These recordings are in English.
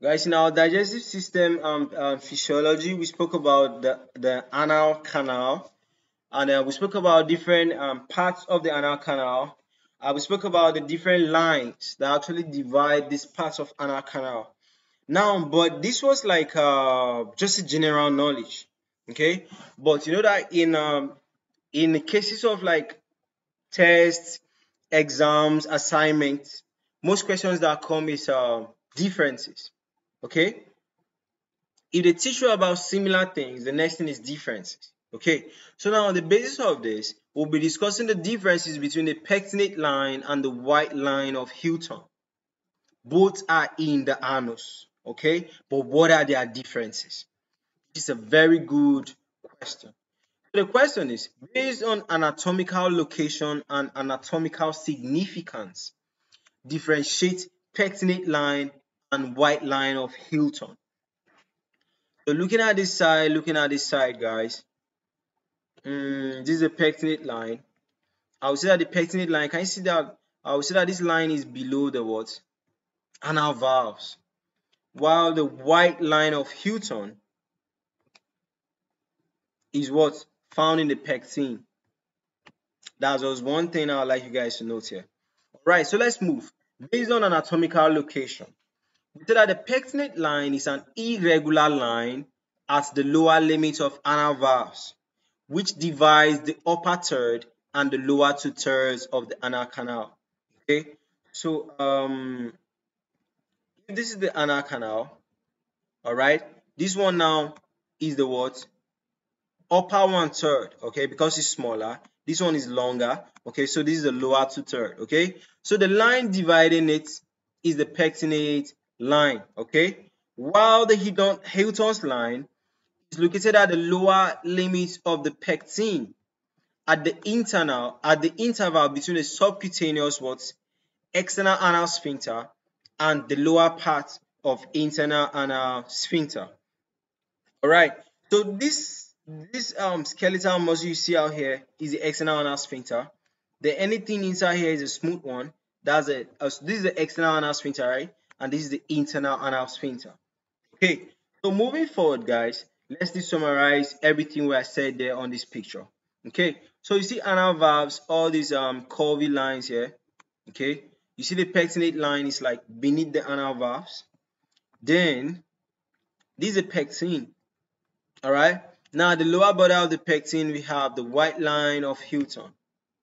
Guys, in our digestive system um, um, physiology, we spoke about the, the anal canal and uh, we spoke about different um, parts of the anal canal. Uh, we spoke about the different lines that actually divide these parts of anal canal. Now, but this was like uh, just general knowledge, okay? But you know that in um, in cases of like tests, exams, assignments, most questions that come is uh, differences. Okay? If they teach you about similar things, the next thing is differences. Okay, so now on the basis of this, we'll be discussing the differences between the pectinate line and the white line of Hilton. Both are in the anus, okay, but what are their differences? It's a very good question. The question is based on anatomical location and anatomical significance, differentiate pectinate line and white line of Hilton. So looking at this side, looking at this side, guys, um, this is a pectinate line. I would say that the pectinate line, can you see that? I would say that this line is below the what? Anal valves. While the white line of Hilton is what? Found in the pecten. That was one thing I would like you guys to note here. Alright, so let's move. Based on anatomical location, say that the pectinate line is an irregular line at the lower limit of anal valves which divides the upper third and the lower two thirds of the anal canal. Okay, so um, this is the anal canal, all right, this one now is the what? Upper one third, okay, because it's smaller. This one is longer, okay, so this is the lower two third, okay. So the line dividing it is the pectinate line, okay, while the Hilton's line is located at the lower limit of the pecten at the internal at the interval between the subcutaneous what external anal sphincter and the lower part of internal anal sphincter. All right. So this this um skeletal muscle you see out here is the external anal sphincter. The anything inside here is a smooth one. That's it. Uh, this is the external anal sphincter, right? And this is the internal anal sphincter. Okay. So moving forward, guys, let's just summarize everything we have said there on this picture. Okay so you see anal valves all these um curvy lines here. Okay you see the pectinate line is like beneath the anal valves. Then this is a pecten all right? Now the lower border of the pecten we have the white line of Hilton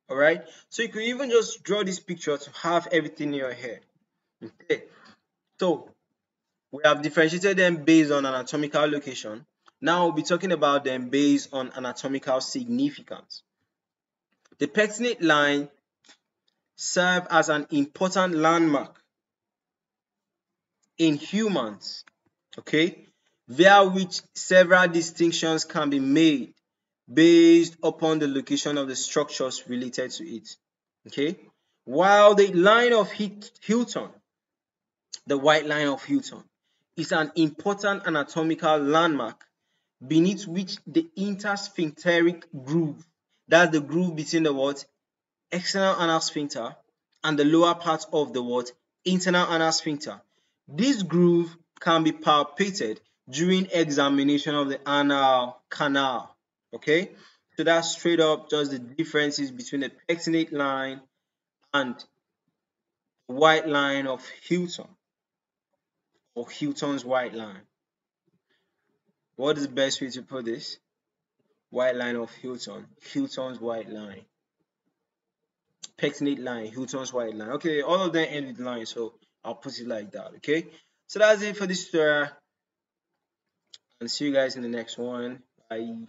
all right? So you could even just draw this picture to have everything in your head. Okay so we have differentiated them based on anatomical location now we'll be talking about them based on anatomical significance. The pectinate line serve as an important landmark in humans, okay, via which several distinctions can be made based upon the location of the structures related to it, okay. While the line of Hilton, the white line of Hilton, is an important anatomical landmark beneath which the intersphincteric groove, that's the groove between the what external anal sphincter and the lower part of the what internal anal sphincter. This groove can be palpated during examination of the anal canal. Okay, so that's straight up just the differences between the pectinate line and the white line of Hilton or Hilton's white line. What is the best way to put this? White line of Hilton, Hilton's white line. Pectinate line. Hilton's white line. Okay, all of them end with line, so I'll put it like that. Okay, so that's it for this tutorial. And see you guys in the next one. Bye.